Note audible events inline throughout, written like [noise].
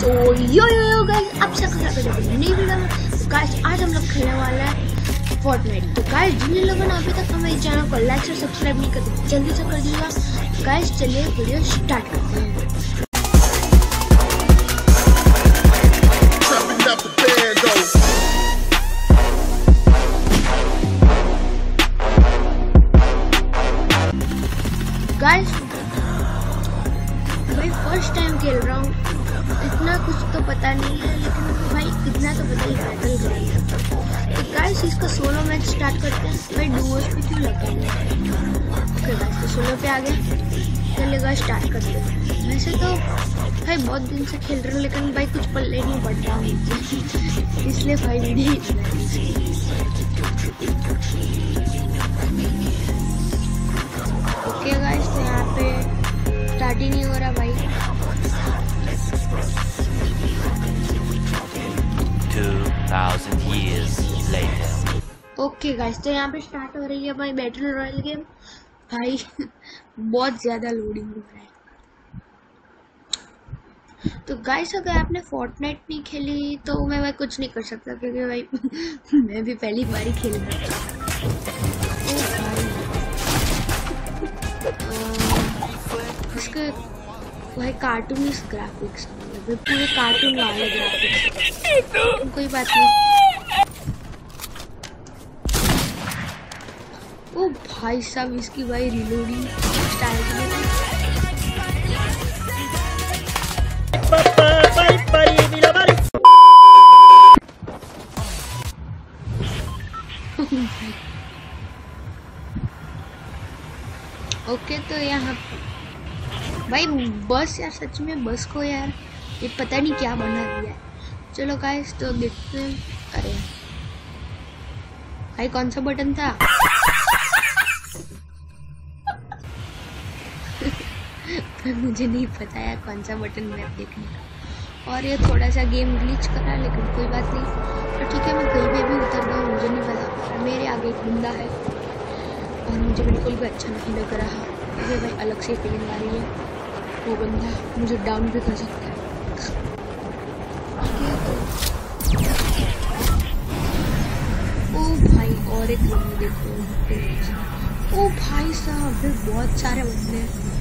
सो यो यो yo guys आप सबका स्वागत है नई वीडियो में। तो गाइस आज हम लोग खेलने वाले हैं फोर्टनाइट तो गाइस जिन लोगों ने अभी तक हमारे चैनल को लाइक और सब्सक्राइब नहीं कर जल्दी से कर दीजिएगा। गाइस चलिए वीडियो स्टार्ट करते हैं। ओके तो सोलो पे आ गए चलेगा स्टार्ट करते हैं वैसे तो भाई बहुत दिन से खेल रहे हैं लेकिन भाई कुछ पल्ले नहीं पड़ रहा मुझे इसलिए भाई वीडियो ओके गाइस तो यहाँ पे स्टार्ट ही नहीं हो रहा भाई। 2000 years ओके गाइस तो यहाँ पे स्टार्ट हो रही है भाई बैटल रॉयल गेम भाई, बहुत ज़्यादा लोडिंग हो रहा है। तो गाइस अगर आपने फोर्टनाइट नहीं खेली तो मैं भाई कुछ नहीं कर सकता, क्योंकि भाई, [laughs] मैं भी पहली बार ही खेल रहा था इसके भाई। कार्टून ग्राफिक्स पूरे कार्टून वाले ग्राफिक्स कोई बात नहीं। ओ भाई साहब, इसकी भाई रिलोडिंग स्टाइल ओके तो यहाँ भाई, बस यार, सच में बस को यार, ये पता नहीं क्या बना दिया है। चलो गाइस तो देखते हैं। अरे, भाई, कौन सा बटन था? पर मुझे नहीं पता यार कौन सा बटन मैं देखने का। और ये थोड़ा सा गेम ग्लिच करा लेकिन कोई बात नहीं। तो ठीक है मैं कहीं पे भी उतर हूँ मुझे नहीं पता। और मेरे आगे एक बंदा है। और मुझे बिल्कुल भी अच्छा नहीं लग रहा। मुझे भाई अलग से फीलिंग आ रही है। वो बंदा मुझे डाउन भी कर सकता है। है, ओ भाई और एक बंदा देखो। ओ भाई साहब बहुत सारे बंदे हैं।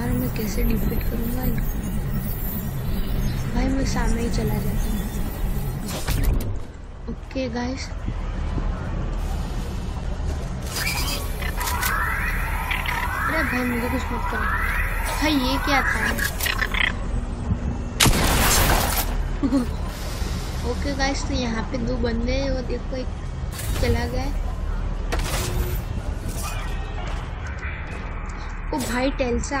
यार मैं कैसे डिफीट करूँगा? भाई, मैं सामने ही चला जाता हूँ। ओके गाइस अरे भाई, मुझे कुछ मत करो। भाई, ये क्या था? [laughs] ओके गाइस तो यहाँ पे दो बंदे हैं वो देखो एक चला गया ओ भाई, टेल्सा।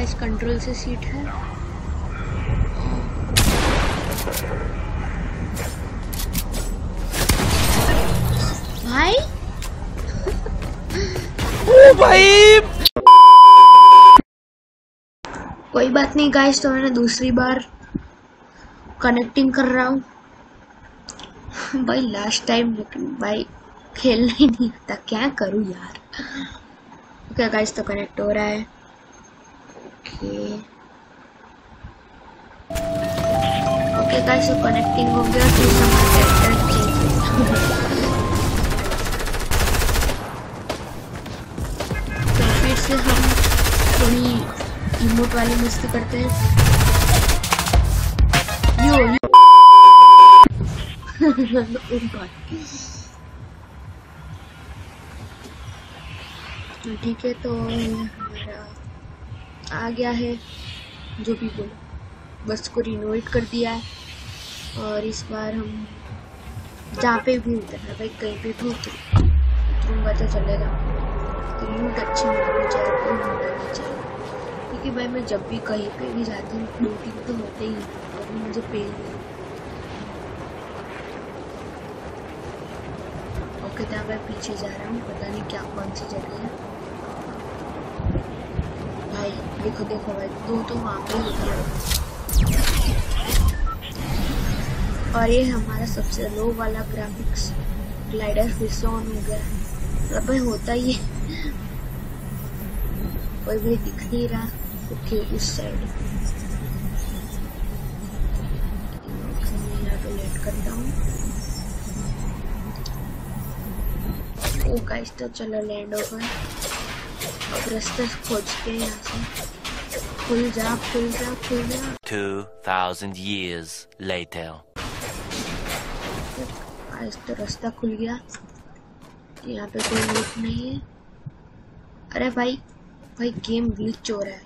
गाइस कंट्रोल से सीट है। भाई? भाई! कोई बात नहीं गाइस तो मैंने दूसरी बार कनेक्टिंग कर रहा हूँ। भाई लास्ट टाइम लेकिन भाई खेलना ही नहीं आता क्या करूँ यार? ओके गाइस तो कनेक्ट हो रहा है। ओके ओके गाइस तो कनेक्टिंग हो गया तो हमारा कैरेक्टर तो फिर से हम थोड़ी इमोट वाली मस्ती करते हैं। [laughs] Oh. तो ठीक है तो हमारा आ गया है जो भी बोलो बस को रिनोवेट कर दिया है। और इस बार हम जहाँ पे भी उतरना भाई कहीं पे भी उतर उतरूँगा तो चलेगा। तो लूट अच्छी मिलनी चाहिए मिलना चाहिए क्योंकि भाई मैं जब भी कहीं पे भी जाती हूँ दो तीन तो होते ही हैं, तो मुझे पेल नहीं ओके तो मैं पीछे जा रहा हूँ पता नहीं क्या कौन सी जगह है। देखो देखो भाई दो तो वहाँ पे ही हैं। और ये हमारा सबसे लो वाला ग्राफिक्स ग्लाइडर फिर से ऑन हो गया मतलब भाई होता ही है। कोई भी दिख नहीं रहा, ओके उस साइड करता हूँ। तो चलो लैंड हो गए रास्ता खोजते हैं यहाँ से। खुल जा खुल जा खुल जा। 2,000 years later. आज तो रास्ता खुल गया। यहाँ पे कोई लूट नहीं है। अरे भाई भाई गेम ग्लिच हो रहा है।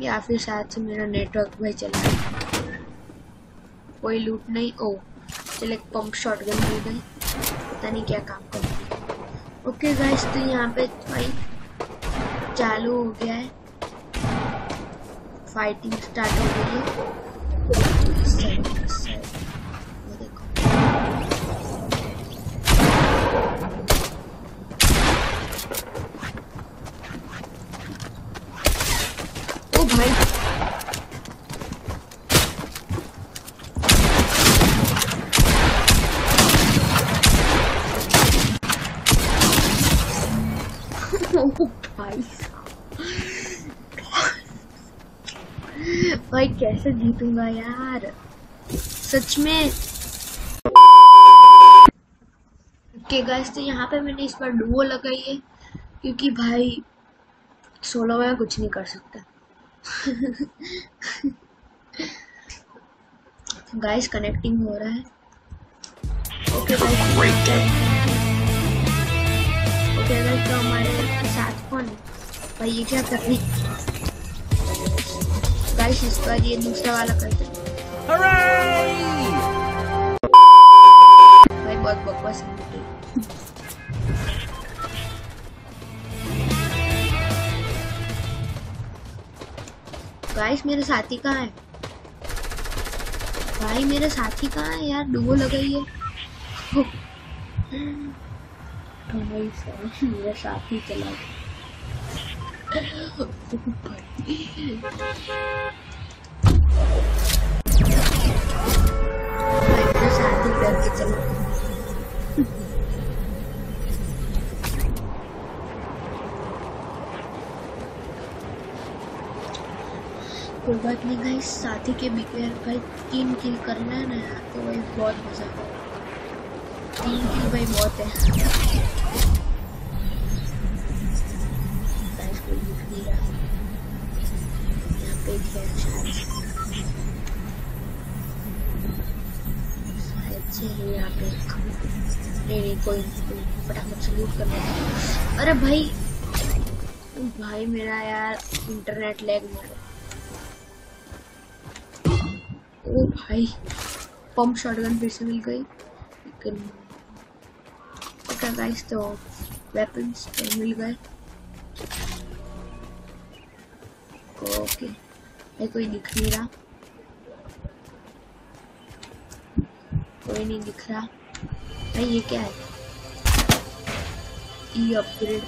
या फिर शायद से मेरा नेटवर्क भाई चला है कोई लूट नहीं। ओ चल एक पंप शॉट गन मिल गई। पता नहीं क्या काम कर ओके गाइस तो यहाँ पे भाई चालू हो गया है। फाइटिंग स्टार्ट हो गई है इस side, इस side. वो देखो ओ भाई ओ भाई भाई, कैसे जीतूँगा यार? सच में। ओके गाइस तो यहाँ पे मैंने इस बार डुओ लगाई है, क्योंकि भाई सोलो में कुछ नहीं कर सकता। [laughs] गाइस कनेक्टिंग हो रहा है। ओके गाइस गाइस तो हमारे साथ कौन है? भाई ये क्या कर रही गाइस इस बार ये दूसरा वाला करते भाई बहुत बकवास है। गाइस मेरे साथी कहाँ है? भाई मेरे साथी कहाँ है यार? डुबो लगाई भाई साहब मेरा चला कोई बात नहीं गाइस साथी के बिगैर भाई तीन किल करना है ना तो भाई बहुत मज़ा तीन किल भाई बहुत है। पे कोई फटाफट से लूट अरे भाई भाई मेरा यार इंटरनेट लैग मार ओ भाई पंप शॉटगन फिर से मिल गई। लेकिन ओके गाइस तो वेपन्स तो मिल गए। ओके भाई कोई दिख नहीं रहा कोई नहीं दिख रहा भाई ये क्या है ई अपग्रेड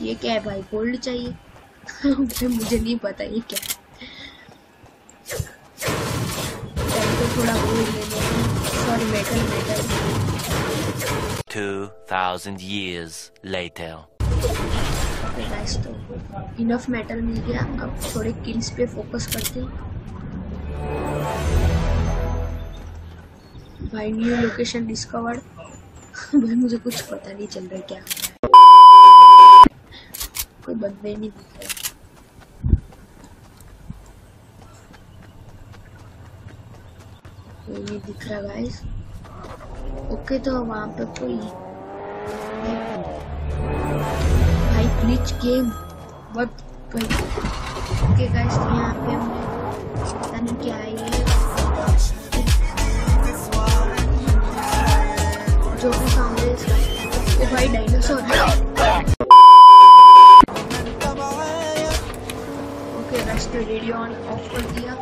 ये क्या है भाई? गोल्ड चाहिए? भाई मुझे नहीं पता ये क्या है। तो थोड़ा गोल्ड ले sorry metal metal 2,000 years later. Guys तो इनफ मेटल मिल गया अब थोड़े किल्स पे फोकस करते हैं। भाई न्यू लोकेशन डिस्कवर्ड भाई, मुझे कुछ पता नहीं चल रहा क्या। कोई बंदे नहीं दिख रहे। कोई नहीं दिख रहा गाइस ओके तो वहाँ पे कोई glitch game but okay guys तो यहाँ पे हमने पता नहीं क्या है ये। जो भी सामने इसका। भाई डायनासोर है। ओके गाइस तो रेडियो ऑन ऑफ़ कर दिया।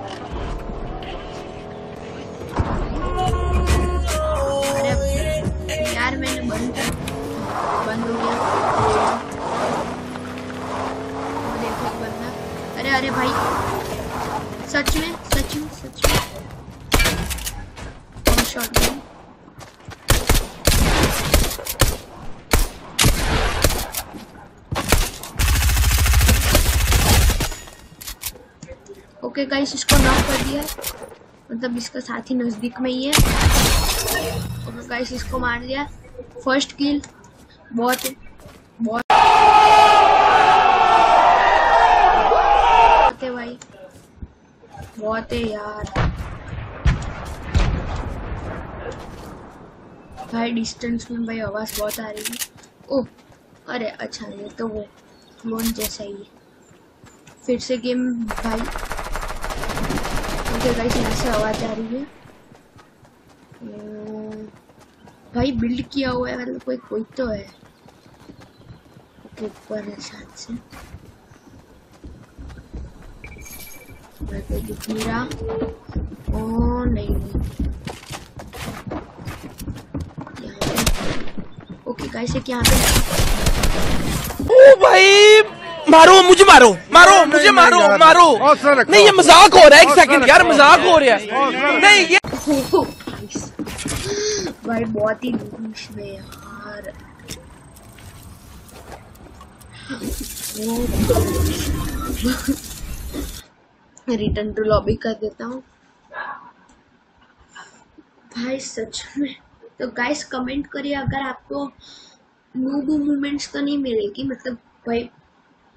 सच में सच में सच में। शॉट गन ओके गाइस इसको नॉक कर दिया। मतलब इसका साथी नज़दीक में ही है। ओके गाइस इसको मार दिया। फ़र्स्ट किल बहुत बहुत बहुत है भाई है यार। भाई डिस्टेंस में भाई आवाज़ बहुत आ रही है। ओह, अरे अच्छा ये तो वो क्लोन जैसा ही है। फिर से गेम भाई। ओके गाइस यहाँ से आवाज़ आ रही है। भाई बिल्ड किया हुआ है मतलब कोई कोई तो है। ओके ऊपर है शायद से। दिख नहीं रहा ओ नहीं नहीं ओके गाइस एक यहाँ पे ओ भाई मारो मुझे मारो मारो नहीं, मुझे नहीं, मारो यार, मारो। नहीं ये मज़ाक हो रहा है एक सेकंड यार मज़ाक हो रहा है। नहीं ये भाई बहुत ही लूज में यार। [laughs] रिटर्न टू लॉबी कर देता हूँ। भाई सच में। तो गाइस कमेंट करिए, अगर आपको नूबू मूवमेंट्स तो नहीं मिलेगी मतलब भाई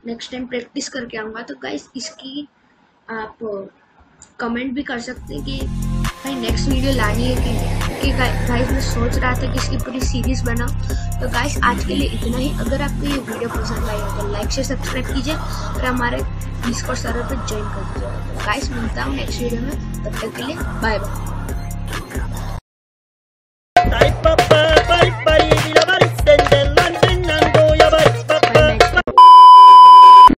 नेक्स्ट टाइम प्रैक्टिस करके आऊँगा तो गाइस इसकी आप कमेंट भी कर सकते हैं कि भाई नेक्स्ट वीडियो लानी है कि कि गाइस मैं सोच रहा था कि इसकी पूरी सीरीज़ बनाऊँ। तो गाइस आज के लिए इतना ही। अगर आपको ये वीडियो पसंद आई हो तो लाइक से सब्सक्राइब कीजिए और हमारे डिस्कॉर्ड सर्वर पर ज्वाइन कर दीजिए। तो गाइस मिलता हूँ नेक्स्ट वीडियो में। तब तक के लिए बाय बाय